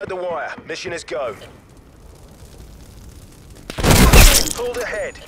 At the wire. Mission is go. Pulled ahead.